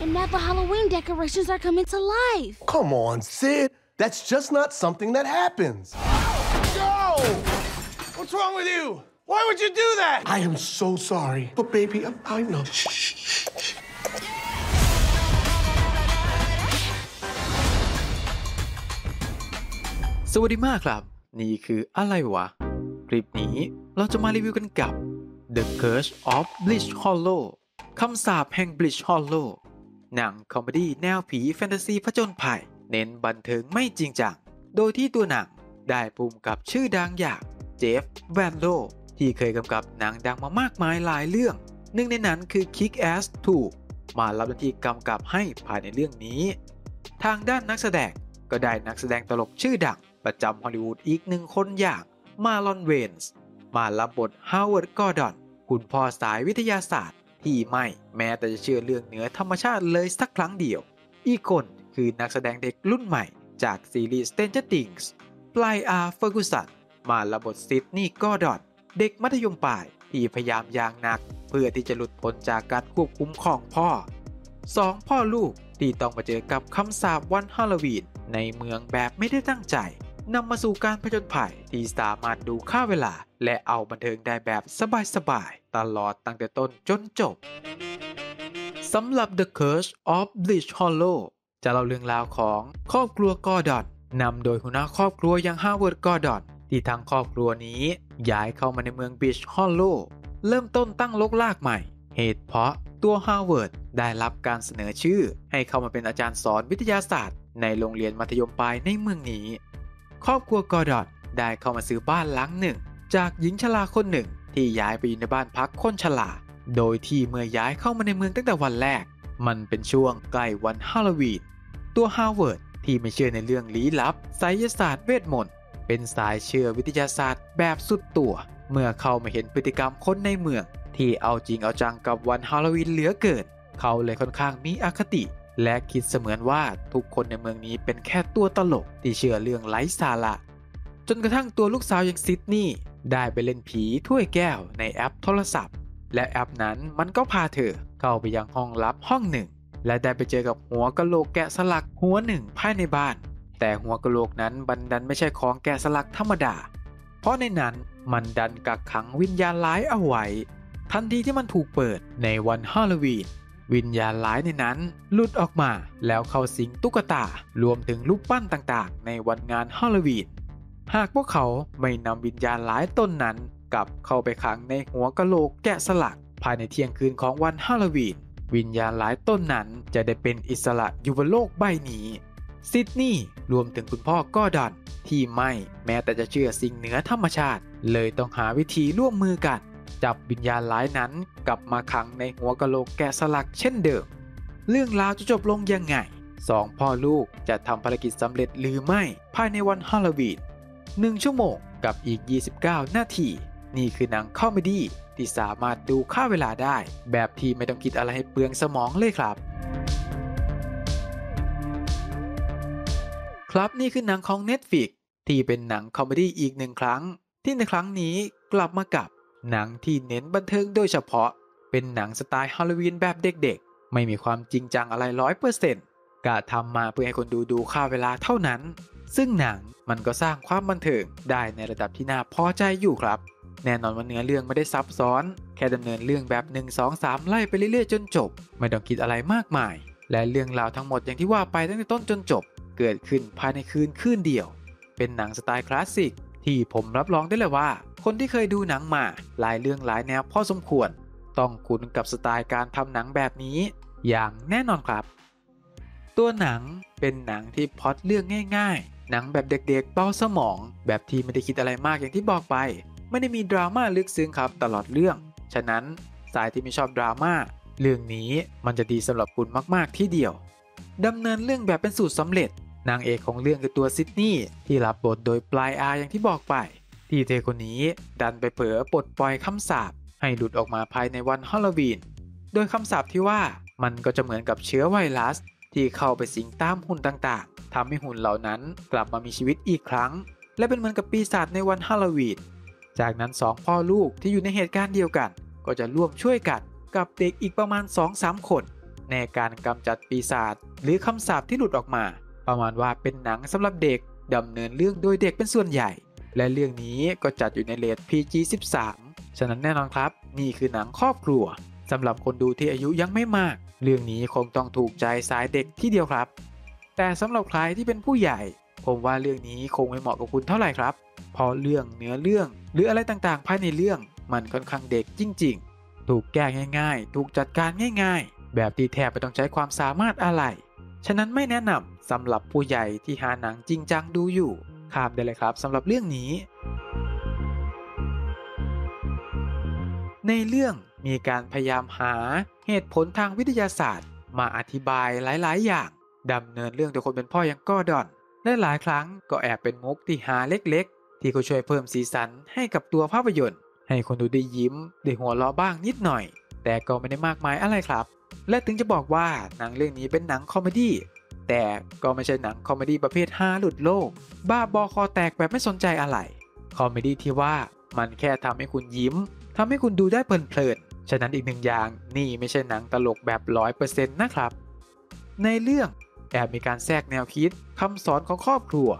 And now the Halloween decorations are coming to life. Come on, Sid. That's just not something that happens. Yo! What's wrong with you? Why would you do that? I am so sorry. But baby, I, I know. Shh, shh, shh, shh. สวัสดีมากครับ นี่คืออะไรวะ คลิปนี้เราจะมารีวิวกันกับ The Curse of Bleach Hollow คำสาปแห่ง Bleach Hollow หนังคอมเมดี้แนวผีแฟนตาซีผจญภัย เน้นบันเทิงไม่จริงจัง โดยที่ตัวหนังได้ผู้กำกับชื่อดังอย่าง Jeff Wadlow ที่เคยกำกับหนังดังมามากมายหลายเรื่อง หนึ่งในนั้นคือ Kick Ass 2 มารับหน้าที่กำกับให้ภายในเรื่องนี้ ทางด้านนักแสดงก็ได้นักแสดงตลกชื่อดัง ประจำฮอลลีวูดอีกหนึ่งคนอย่างMarlon Wayans มารับบท Howard Gordon คุณพ่อสายวิทยาศาสตร์ ที่ไม่แม้แต่จะเชื่อเรื่องเหนือธรรมชาติเลยสักครั้งเดียว อีกคนคือนักแสดงเด็กรุ่นใหม่จากซีรีส์ Stranger Things ปลายอาร์เฟอร์กูสันมารับทซิดนีย์กอร์ดอนเด็กมัธยมปลายที่พยายามอย่างหนัก เพื่อที่จะหลุดพ้นจากการควบคุมของพ่อสองพ่อลูกที่ต้องมาเจอกับคำสาปวันฮาโลวีนในเมืองแบบไม่ได้ตั้งใจ นำมาสู่การผจญภัยที่สามารถดูฆ่าเวลา และเอาบันเทิงได้แบบสบายๆ ตลอดตั้งแต่ต้นจนจบสำหรับ The Curse of Bridge Hollow จะเล่าเรื่องราวของครอบครัว Gordon นำโดยหัวหน้าครอบครัวอย่าง Howard Gordon ที่ทางครอบครัวนี้ย้ายเข้ามาในเมือง Bridge Hollow เริ่มต้นตั้งรกรากใหม่ เหตุเพราะตัว Howardได้รับการเสนอชื่อ ให้เข้ามาเป็นอาจารย์สอนวิทยาศาสตร์ ในโรงเรียนมัธยมปลายในเมืองนี้ ครอบครัว Gordon ได้เข้ามาซื้อบ้านหลังหนึ่ง จากหญิงชราคนหนึ่งที่ย้ายไปอยู่ในบ้านพักคนชรา โดยที่เมื่อย้ายเข้ามาในเมืองตั้งแต่วันแรก มันเป็นช่วงใกล้วันฮาโลวีน ตัว Howard ที่ไม่เชื่อในเรื่องลี้ลับไสยศาสตร์เวทมนต์ เป็นสายเชื่อวิทยาศาสตร์แบบสุดตัว เมื่อเข้ามาเห็นพฤติกรรมคนในเมือง ที่เอาจริงเอาจังกับวันฮาโลวีนเหลือเกิน เขาเลยค่อนข้างมีอคติ และคิดเสมือนว่าทุกคนในเมืองนี้เป็นแค่ตัวตลกที่เชื่อเรื่องไร้สาระจนกระทั่งตัวลูกสาวอย่างซิดนีย์ได้ไปเล่นผีถ้วยแก้วในแอปโทรศัพท์ และแอปนั้นมันก็พาเธอเข้าไปยังห้องลับห้องหนึ่ง และได้ไปเจอกับหัวกะโหลกแกะสลักหัวหนึ่งภายในบ้าน แต่หัวกะโหลกนั้นบันดันไม่ใช่ของแกะสลักธรรมดา เพราะในนั้นมันดันกักขังวิญญาณร้ายเอาไว้ ทันทีที่มันถูกเปิดในวันฮาโลวีน วิญญาณร้ายในนั้นหลุดออกมาแล้วเข้าสิงตุ๊กตารวมถึงรูปปั้นต่างๆ ในวันงานฮาโลวีนหากพวกเขาไม่นำวิญญาณร้ายต้นนั้น กลับเข้าไปขังในหัวกะโหลกแกะสลัก ภายในเที่ยงคืนของวันฮาโลวีนวิญญาณร้ายต้นนั้นจะได้เป็นอิสระอยู่บนโลกใบนี้ Sydney รวมถึงคุณพ่อ Gordon ที่ไม่แม้แต่จะเชื่อสิ่งเหนือธรรมชาติ เลยต้องหาวิธีร่วมมือกัน จับวิญญาณร้ายนั้นกลับมาขังในหัวกะโหลกแกะสลักเช่นเดิม เรื่องราวจะจบลงยังไงสองพ่อลูกจะทำภารกิจสำเร็จหรือไม่ภายในวันฮาโลวีน1ชั่วโมงกับอีก 29 นาที นี่คือหนังคอมเมดี้ที่สามารถดูฆ่าเวลาได้ แบบที่ไม่ต้องคิดอะไรให้เปลืองสมองเลยครับ ครับนี่คือหนังของ Netflix ที่เป็นหนังคอมเมดี้อีกหนึ่งครั้ง ที่ในครั้งนี้กลับมากับ หนังที่เน้นบันเทิงโดยเฉพาะ เป็นหนังสไตล์ฮาโลวีนแบบเด็กๆ ไม่มีความจริงจังอะไรร้อยเปอร์เซ็นต์กะทำมาเพื่อให้คนดูดูฆ่าเวลาเท่านั้น ซึ่งหนังมันก็สร้างความบันเทิงได้ในระดับที่น่าพอใจอยู่ครับ แน่นอนว่าเนื้อเรื่องไม่ได้ซับซ้อน แค่ดำเนินเรื่องแบบ 1 2 3 ไล่ไปเรื่อยๆ จนจบ ไม่ต้องคิดอะไรมากมาย และเรื่องราวทั้งหมดอย่างที่ว่าไปตั้งแต่ต้นจนจบ เกิดขึ้นภายในคืนคืนเดียว เป็นหนังสไตล์คลาสสิกที่ผมรับรองได้เลยว่า คนที่เคยดูหนังมาหลายเรื่องหลายแนวพอสมควร ต้องคุ้นกับสไตล์การทำหนังแบบนี้ อย่างแน่นอนครับ ตัวหนังเป็นหนังที่พอตเรื่องง่าย ๆ หนังแบบเด็กๆเบาสมอง แบบที่ไม่ได้คิดอะไรมากอย่างที่บอกไป ไม่ได้มีดราม่าลึกซึ้งครับตลอดเรื่อง ฉะนั้นสายที่ไม่ชอบดราม่าเรื่องนี้มันจะดีสำหรับคุณมากๆที่เดียวดำเนินเรื่องแบบเป็นสูตรสำเร็จ นางเอกของเรื่องคือตัวซิดนีย์ที่รับบทโดยปลายอาอย่างที่บอกไป ที่เธอคนนี้ดันไปเผลอปลดปล่อยคำสาปให้หลุดออกมาภายในวันฮาโลวีน โดยคำสาปที่ว่ามันก็จะเหมือนกับเชื้อไวรัส ที่เข้าไปสิงตามหุ่นต่างๆทำให้หุ่นเหล่านั้นกลับมามีชีวิตอีกครั้ง และเป็นเหมือนกับปีศาจในวันฮาโลวีน จากนั้นสองพ่อลูกที่อยู่ในเหตุการณ์เดียวกัน ก็จะร่วมช่วยกันกับเด็กอีกประมาณ 2-3 คน ในการกำจัดปีศาจหรือคำสาปที่หลุดออกมา ประมาณว่าเป็นหนังสำหรับเด็กดำเนินเรื่องโดยเด็กเป็นส่วนใหญ่ และเรื่องนี้ก็จัดอยู่ในเลท PG 13 ฉะนั้นแน่นอนครับ นี่คือหนังครอบครัวสำหรับคนดูที่อายุยังไม่มาก เรื่องนี้คงต้องถูกใจสายเด็กที่เดียวครับ แต่สำหรับใครที่เป็นผู้ใหญ่ ผมว่าเรื่องนี้คงไม่เหมาะกับคุณเท่าไหร่ครับเพราะเรื่องเนื้อเรื่อง หรืออะไรต่างๆ ภายในเรื่องมันค่อนข้างเด็กจริง ๆ ถูกแก้ง่าย ๆ ถูกจัดการง่าย ๆ แบบที่แทบไม่ต้องใช้ความสามารถอะไร ฉะนั้นไม่แนะนำสำหรับผู้ใหญ่ที่หาหนังจริงจังดูอยู่ ข้ามได้เลยครับสำหรับเรื่องนี้ ในเรื่องมีการพยายามหาเหตุผลทางวิทยาศาสตร์ มาอธิบายหลาย ๆ อย่างดำเนินเรื่องโดยคนเป็นพ่ออย่าง Gordon และหลายครั้งก็แอบเป็นมุกที่ฮาเล็ก ๆ ที่เขาช่วยเพิ่มสีสันให้กับตัวภาพยนตร์ ให้คนดูได้ยิ้มได้หัวเราะบ้างนิดหน่อย แต่ก็ไม่ได้มากมายอะไรครับ และถึงจะบอกว่าหนังเรื่องนี้เป็นหนังคอมเมดี้ แต่ก็ไม่ใช่หนังคอมเมดี้ประเภทฮาหลุดโลก บ้าบอคอแตกแบบไม่สนใจอะไร คอมเมดี้ที่ว่ามันแค่ทำให้คุณยิ้มทำให้คุณดูได้เพลินๆ ฉะนั้นอีกหนึ่งอย่างนี่ไม่ใช่หนังตลกแบบร้อยเปอร์เซ็นต์นะครับ ในเรื่องแอบมีการแทรกแนวคิดคำสอนของครอบครัว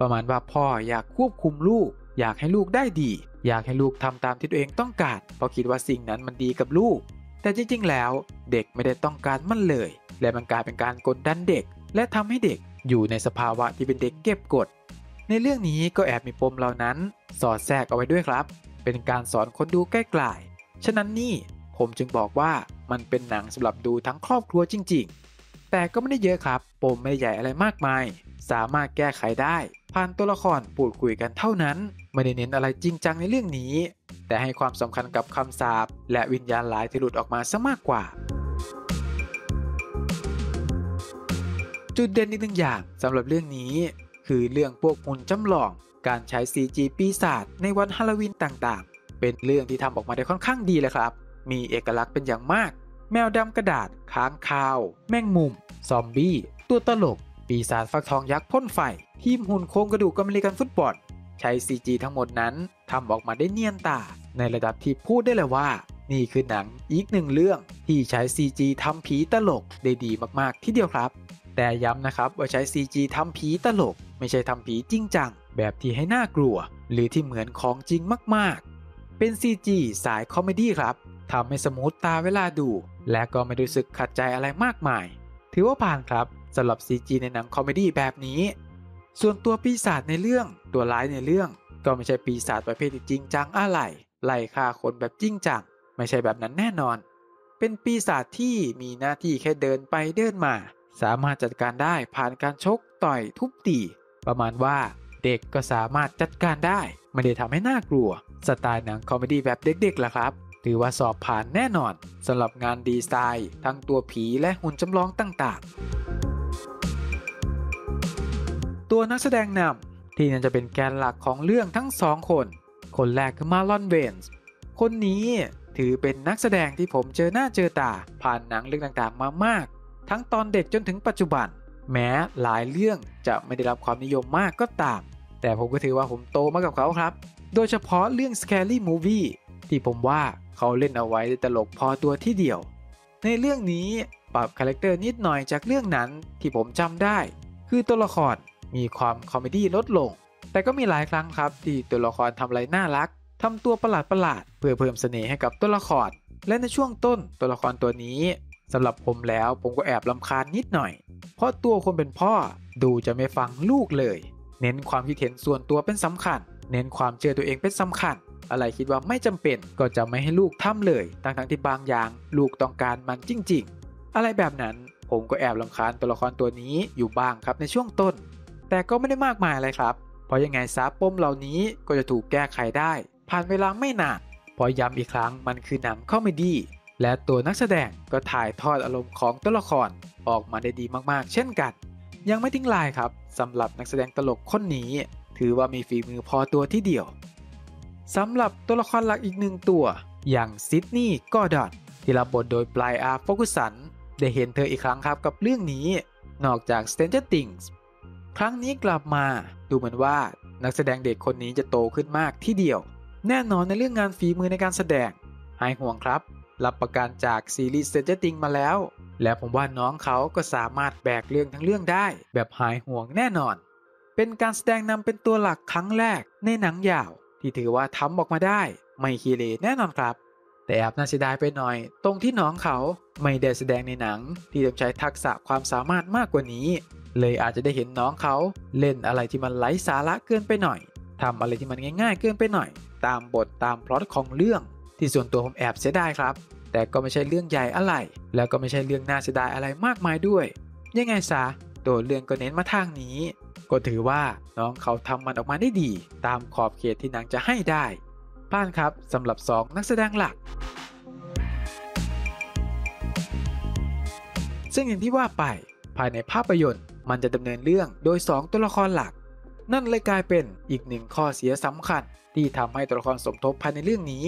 ประมาณว่าพ่ออยากควบคุมลูก อยากให้ลูกได้ดี อยากให้ลูกทำตามที่ตัวเองต้องการเพราะคิดว่าสิ่งนั้นมันดีกับลูก แต่จริงๆ แล้วเด็กไม่ได้ต้องการมันเลย และมันกลายเป็นการกดดันเด็ก และทำให้เด็กอยู่ในสภาวะที่เป็นเด็กเก็บกด ในเรื่องนี้ก็แอบมีปมเหล่านั้น สอดแทรกเอาไว้ด้วยครับ เป็นการสอนคนดูใกล้ๆฉะนั้นนี่ผมจึงบอกว่ามันเป็นหนังสำหรับดูทั้งครอบครัวจริง ๆ แต่ก็ไม่ได้เยอะครับ ปมไม่ใหญ่อะไรมากมาย สามารถแก้ไขได้ ผ่านตัวละครพูดคุยกันเท่านั้น ไม่ได้เน้นอะไรจริงจังในเรื่องนี้ แต่ให้ความสำคัญกับคำสาปและวิญญาณหลายที่หลุดออกมาซะมากกว่า จุดเด่นอีกหนึ่งอย่างสำหรับเรื่องนี้ คือเรื่องพวกหุ่นจำลอง การใช้ CG ปีศาจในวันฮาโลวีนต่างๆ เป็นเรื่องที่ทำออกมาได้ค่อนข้างดีเลยครับ มีเอกลักษณ์เป็นอย่างมาก แมวดำกระดาษ ค้างคาว แมงมุม ซอมบี้ ตัวตลก ปีศาจฟักทองยักษ์พ่นไฟ ทีมหุ่นโครงกระดูกอเมริกันฟุตบอล ใช้ CG ทั้งหมดนั้นทำออกมาได้เนียนตา ในระดับที่พูดได้เลยว่านี่คือหนังอีกหนึ่งเรื่องที่ใช้ CG ทำผีตลกได้ดีมากๆ ทีเดียวครับ แต่ย้ำนะครับว่าใช้ CG ทำผีตลก ไม่ใช่ทำผีจริงจัง แบบที่ให้น่ากลัว หรือที่เหมือนของจริงมากๆ เป็น CG สายคอมเมดี้ครับทำให้ smooth ตาเวลาดู และก็ไม่รู้สึกขัดใจอะไรมากมาย ถือว่าผ่านครับสำหรับ CG ในหนังคอมเมดี้แบบนี้ ส่วนตัวปีศาจในเรื่อง ตัวร้ายในเรื่อง ก็ไม่ใช่ปีศาจประเภทจริงจังอะไรไล่ฆ่าคนแบบจริงจัง ไม่ใช่แบบนั้นแน่นอน เป็นปีศาจที่มีหน้าที่แค่เดินไปเดินมา สามารถจัดการได้ผ่านการชกต่อยทุบตีประมาณว่าเด็กก็สามารถจัดการได้ ไม่ได้ทำให้น่ากลัว สไตล์หนังคอมเมดี้แบบเด็กๆล่ะครับ ถือว่าสอบผ่านแน่นอนสำหรับงานดีไซน์ ทั้งตัวผีและหุ่นจำลองต่างๆ ตัวนักแสดงนำที่น่าจะเป็นแกนหลักของเรื่องทั้งสองคน คนแรกคือ Marlon Wayans คนนี้ถือเป็นนักแสดงที่ผมเจอหน้าเจอตาผ่านหนังเรื่องต่างๆมามาก ทั้งตอนเด็กจนถึงปัจจุบัน แม้หลายเรื่องจะไม่ได้รับความนิยมมากก็ตาม แต่ผมก็ถือว่าผมโตมากับเขาครับ โดยเฉพาะเรื่อง Scary Movie ที่ผมว่าเขาเล่นเอาไว้ได้ตลกพอตัวทีเดียว ในเรื่องนี้ปรับคาแรคเตอร์นิดหน่อยจากเรื่องนั้นที่ผมจำได้ คือตัวละครมีความคอมเมดี้ลดลง แต่ก็มีหลายครั้งครับที่ตัวละครทำอะไรน่ารักทำตัวประหลาดประหลาดๆเพื่อเพิ่มเสน่ห์ให้กับตัวละคร และในช่วงต้นตัวละครตัวนี้ สำหรับผมแล้วผมก็แอบรำคาญนิดหน่อย เพราะตัวคนเป็นพ่อดูจะไม่ฟังลูกเลย เน้นความคิดเห็นส่วนตัวเป็นสำคัญ เน้นความเชื่อตัวเองเป็นสำคัญ อะไรคิดว่าไม่จำเป็นก็จะไม่ให้ลูกทำเลยทั้งทั้งที่บางอย่างลูกต้องการมันจริง ๆ อะไรแบบนั้นผมก็แอบรำคาญตัวละครตัวนี้อยู่บ้างครับในช่วงต้น แต่ก็ไม่ได้มากมายอะไรครับ เพราะยังไงซะปมเหล่านี้ก็จะถูกแก้ไขได้ ผ่านเวลาไม่นานพอย้ำอีกครั้งมันคือหนังคอมเมดี้ และตัวนักแสดงก็ถ่ายทอดอารมณ์ของตัวละครออกมาได้ดีมากๆ เช่นกัน ยังไม่ทิ้งลายครับสำหรับนักแสดงตลกคนนี้ ถือว่ามีฝีมือพอตัวทีเดียวสำหรับตัวละครหลักอีกหนึ่งตัว อย่างซิดนีย์กอดอนที่รับบทโดยปลายอาร์โฟกุสัน ได้เห็นเธออีกครั้งครับกับเรื่องนี้ นอกจาก Stranger Things ครั้งนี้กลับมาดูเหมือนว่านักแสดงเด็กคนนี้จะโตขึ้นมากที่เดียว แน่นอนในเรื่องงานฝีมือในการแสดงหายห่วงครับ รับประกันจากซีรีส์ Stranger Things มาแล้ว และผมว่าน้องเขาก็สามารถแบกเรื่องทั้งเรื่องได้ แบบหายห่วงแน่นอน เป็นการแสดงนำเป็นตัวหลักครั้งแรกในหนังยาว ที่ถือว่าทำออกมาได้ ไม่คีเลแน่นอนครับ แต่แอบน่าเสียดายไปหน่อย ตรงที่น้องเขาไม่ได้แสดงในหนัง ที่ต้องใช้ทักษะความสามารถมากกว่านี้ เลยอาจจะได้เห็นน้องเขาเล่นอะไรที่มันไร้สาระเกินไปหน่อยทำอะไรที่มันง่าย ๆ เกินไปหน่อย ตามบทตามพล็อตของเรื่อง ที่ส่วนตัวผมแอบเสียดายครับ แต่ก็ไม่ใช่เรื่องใหญ่อะไร แล้วก็ไม่ใช่เรื่องน่าเสียดายอะไรมากมายด้วย ยังไงซะตัวเรื่องก็เน้นมาทางนี้ ก็ถือว่าน้องเขาทำมันออกมาได้ดี ตามขอบเขตที่นังจะให้ได้ผ่านครับสำหรับ 2 นักแสดงหลัก ซึ่งอย่างที่ว่าไปภายในภาพยนตร์มันจะดำเนินเรื่องโดย 2 ตัวละครหลัก นั่นเลยกลายเป็นอีกหนึ่งข้อเสียสำคัญ ที่ทำให้ตัวละครสมทบภายในเรื่องนี้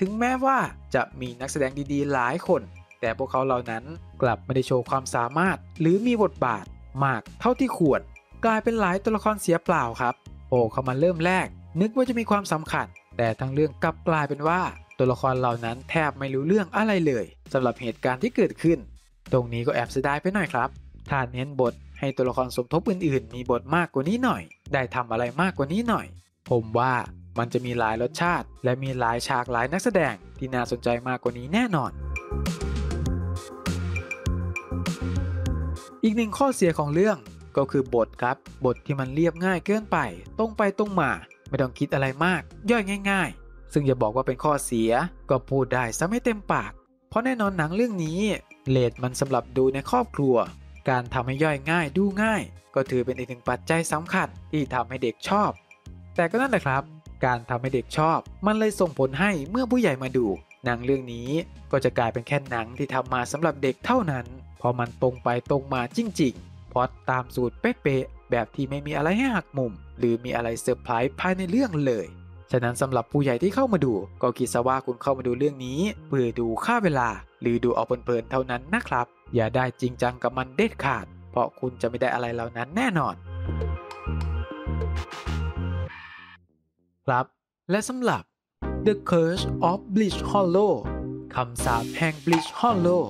ถึงแม้ว่าจะมีนักแสดงดีๆ หลายคน แต่พวกเขาเหล่านั้นกลับไม่ได้โชว์ความสามารถ หรือมีบทบาทมากเท่าที่ควร กลายเป็นหลายตัวละครเสียเปล่าครับโผล่เข้ามาเริ่มแรก นึกว่าจะมีความสำคัญ แต่ทั้งเรื่องกลับกลายเป็นว่า ตัวละครเหล่านั้นแทบไม่รู้เรื่องอะไรเลยสำหรับเหตุการณ์ที่เกิดขึ้น ตรงนี้ก็แอบเสียดายไปหน่อยครับถ้าเน้นบท ให้ตัวละครสมทบอื่นๆ มีบทมากกว่านี้หน่อย ได้ทำอะไรมากกว่านี้หน่อย ผมว่ามันจะมีหลายรสชาติ และมีหลายฉากหลายนักแสดงที่น่าสนใจมากกว่านี้แน่นอน อีกหนึ่งข้อเสียของเรื่องก็คือบทครับ บทที่มันเรียบง่ายเกินไป ตรงไปตรงมา ไม่ต้องคิดอะไรมาก ย่อยง่าย ๆ ซึ่งจะบอกว่าเป็นข้อเสียก็พูดได้ซะไม่เต็มปาก เพราะแน่นอนหนังเรื่องนี้เลดมันสำหรับดูในครอบครัว การทำให้ย่อยง่ายดูง่าย ก็ถือเป็นอีกหนึ่งปัจจัยสำคัญที่ทำให้เด็กชอบ แต่ก็นั่นแหละครับ การทำให้เด็กชอบ มันเลยส่งผลให้เมื่อผู้ใหญ่มาดูหนังเรื่องนี้ก็จะกลายเป็นแค่หนังที่ทำมาสำหรับเด็กเท่านั้นพราะมันตรงไปตรงมาจริงๆพอดตามสูตรเป๊ะๆแบบที่ไม่มีอะไรให้หักมุม หรือมีอะไรเซอร์ไพรส์ภายในเรื่องเลย ฉะนั้นสำหรับผู้ใหญ่ที่เข้ามาดู ก็คิดซะว่าคุณเข้ามาดูเรื่องนี้เพื่อดูค่าเวลา หรือดูเอาเพลินๆเท่านั้นนะครับ อย่าได้จริงจังกับมันเด็ดขาด เพราะคุณจะไม่ได้อะไรเหล่านั้นแน่นอน ครับ และสำหรับ The Curse of Bridge Hollow คำสาปแห่ง Bridge Hollow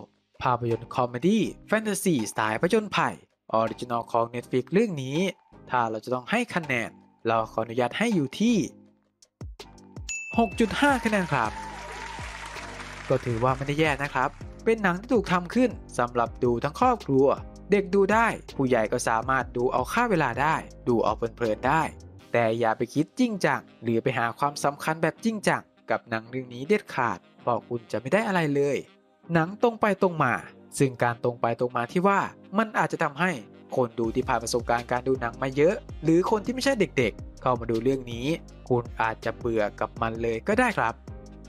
ภาพยนตร์คอมเมดี้แฟนตาซีสไตล์ผจญภัย original ของ Netflix เรื่องนี้ ถ้าเราจะต้องให้คะแนน เราขออนุญาตให้อยู่ที่ 6.5 คะแนนครับ ก็ถือว่าไม่ได้แย่นะครับ เป็นหนังที่ถูกทำขึ้นสำหรับดูทั้งครอบครัว เด็กดูได้ ผู้ใหญ่ก็สามารถดูเอาฆ่าเวลาได้ ดูเอาเพลินๆได้ แต่อย่าไปคิดจริงจังหรือไปหาความสำคัญแบบจริงจังกับหนังเรื่องนี้เด็ดขาดเพราะคุณจะไม่ได้อะไรเลย หนังตรงไปตรงมา ซึ่งการตรงไปตรงมาที่ว่ามันอาจจะทำให้คนดูที่ผ่านประสบการณ์การดูหนังมาเยอะ หรือคนที่ไม่ใช่เด็กๆ เข้ามาดูเรื่องนี้ คุณอาจจะเบื่อกับมันเลยก็ได้ครับ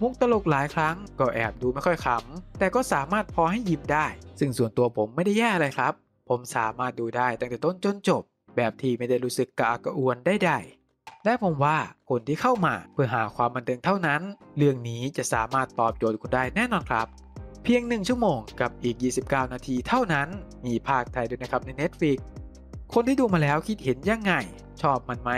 มุกตลกหลายครั้ง ก็แอบดูไม่ค่อยขำ แต่ก็สามารถพอให้ยิ้มได้ ซึ่งส่วนตัวผมไม่ได้แย่อะไรครับ ผมสามารถดูได้ตั้งแต่ต้นจนจบ แบบที่ไม่ได้รู้สึกกระอักกระอ่วนได้ใดและผมว่าคนที่เข้ามาเพื่อหาความบันเทิงเท่านั้น เรื่องนี้จะสามารถตอบโจทย์คุณได้แน่นอนครับ เพียง 1 ชั่วโมงกับอีก 29 นาทีเท่านั้น มีภาคไทยด้วยนะครับใน Netflix คนที่ดูมาแล้วคิดเห็นยังไง ชอบมันไหม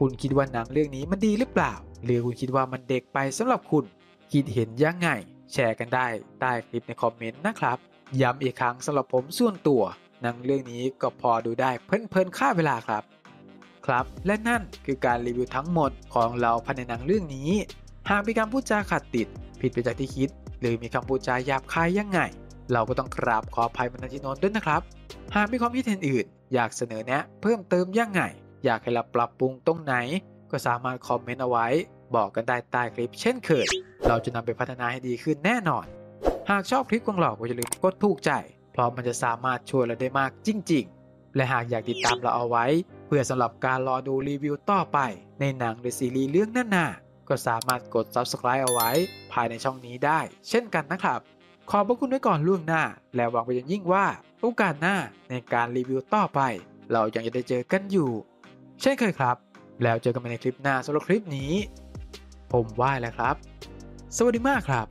คุณคิดว่าหนังเรื่องนี้มันดีหรือเปล่า หรือคุณคิดว่ามันเด็กไปสำหรับคุณคิดเห็นยังไง แชร์กันได้ใต้คลิปในคอมเมนต์นะครับ ย้ำอีกครั้งสำหรับผมส่วนตัวหนังเรื่องนี้ก็พอดูได้เพลินๆค่าเวลาครับ ครับและนั่นคือการรีวิวทั้งหมดของเราภายในหนังเรื่องนี้ หากมีการพูดจาขัดติด ผิดไปจากที่คิด หรือมีคำพูดจาหยาบคายยังไง เราก็ต้องกราบขออภัยมาณที่นนด้วยนะครับ หากมีความคิดเห็นอื่น อยากเสนอแนะ เพิ่มเติมยังไง อยากให้เราปรับปรุงตรงไหน ก็สามารถคอมเมนต์เอาไว้ บอกกันได้ใต้คลิปเช่นเคย เราจะนำไปพัฒนาให้ดีขึ้นแน่นอน หากชอบคลิปของเราก็อย่าลืมกดถูกใจ เพราะมันจะสามารถช่วยเราได้มากจริง ๆ และหากอยากติดตามเราเอาไว้ เพื่อสำหรับการรอดูรีวิวต่อไป ในหนังหรือซีรีส์เรื่องหน้าๆก็สามารถกด subscribe เอาไว้ ภายในช่องนี้ได้ เช่นกันนะครับ ขอบพระคุณไว้ก่อนล่วงหน้า และหวังไปอย่างยิ่งว่าโอกาสหน้าในการรีวิวต่อไป เรายังจะได้เจอกันอยู่ เช่นเคยครับ แล้วเจอกันใหม่ในคลิปหน้าสำหรับคลิปนี้ ผมว่ายแล้วครับ สวัสดีมากครับ